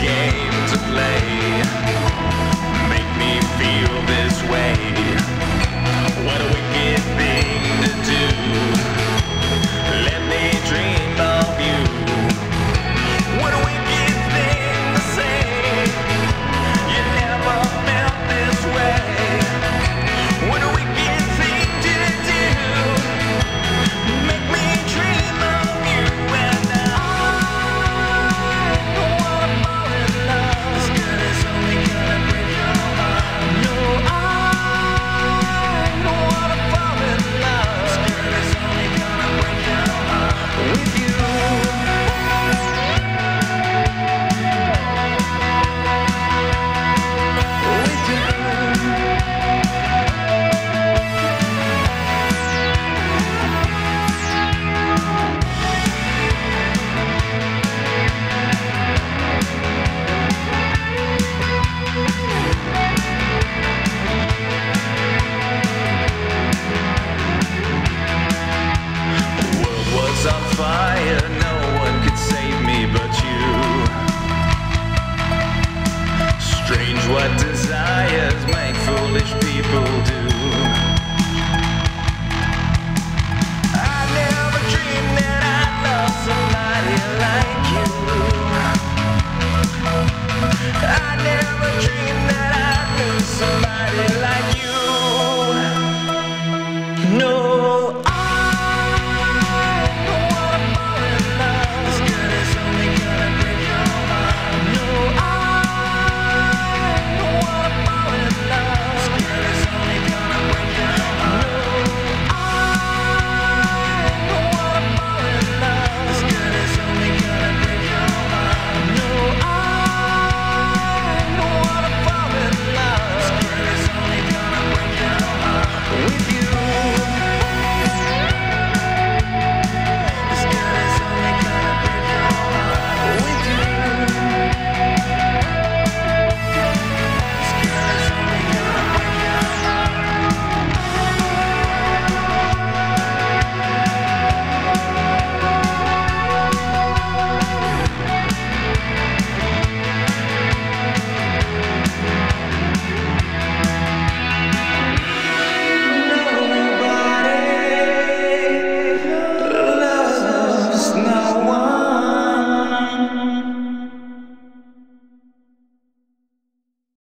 game to play.